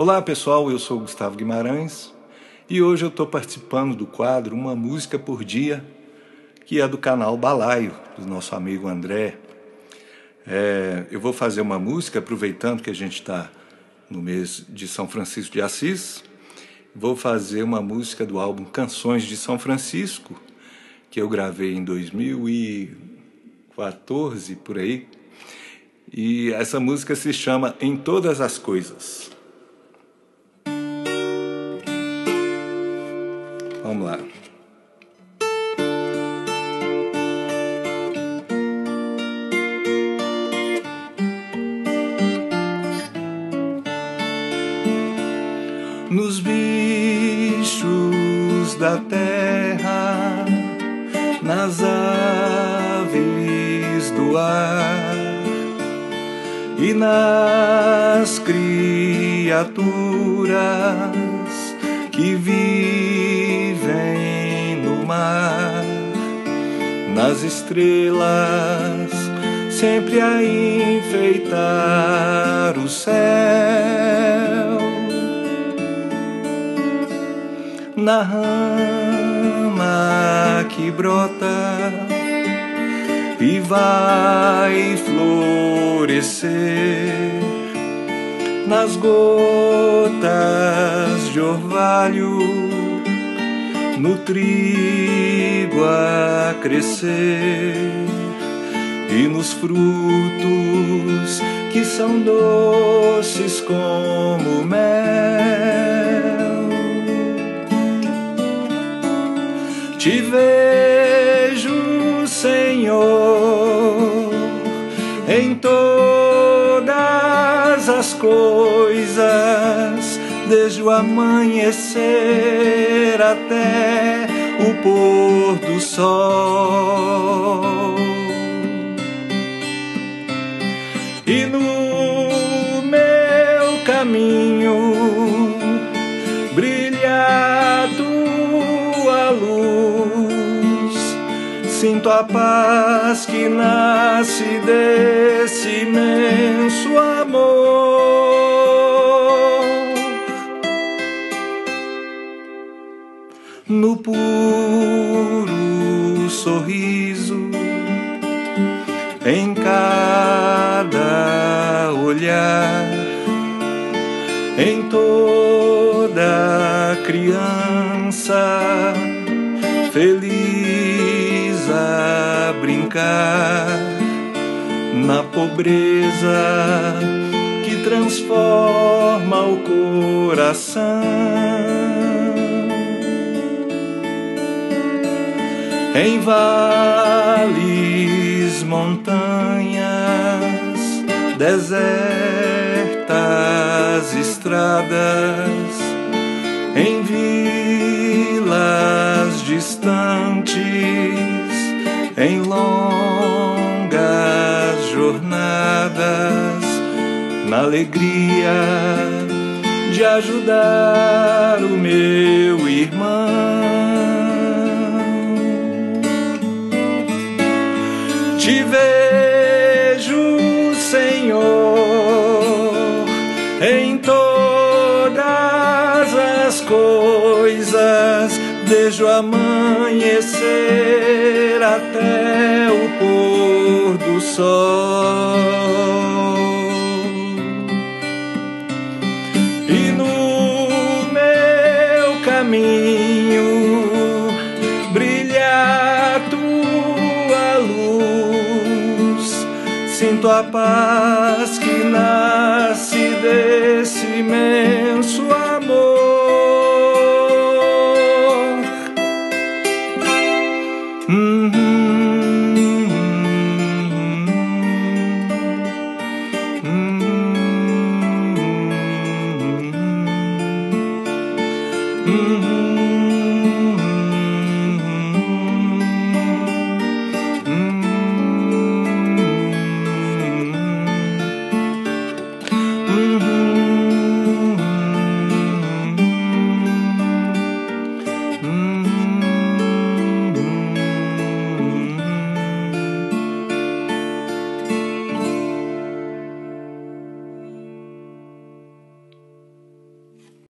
Olá pessoal, eu sou Gustavo Guimarães e hoje eu estou participando do quadro Uma Música por Dia, que é do canal Balaio, do nosso amigo André. É, eu vou fazer uma música, aproveitando que a gente está no mês de São Francisco de Assis, vou fazer uma música do álbum Canções de São Francisco, que eu gravei em 2014, por aí. E essa música se chama Em Todas as Coisas. Vamos lá. Nos bichos da terra, nas aves do ar e nas criaturas que vivem nas estrelas, sempre a enfeitar o céu. Na rama que brota e vai florescer nas gotas de orvalho no trigo a crescer e nos frutos que são doces como mel. Te vejo, Senhor, em todas as coisas desde o amanhecer até o pôr do sol. E no meu caminho brilha a tua luz, sinto a paz que nasce desse imenso amor. No puro sorriso, em cada olhar, em toda criança feliz a brincar na pobreza que transforma o coração. Em vales, montanhas, desertas estradas, em vilas distantes, em longas jornadas, na alegria de ajudar o meu irmão vejo, Senhor, em todas as coisas, desde o amanhecer até o pôr do sol. Το απάτης που έρχεται από τον ουρανό.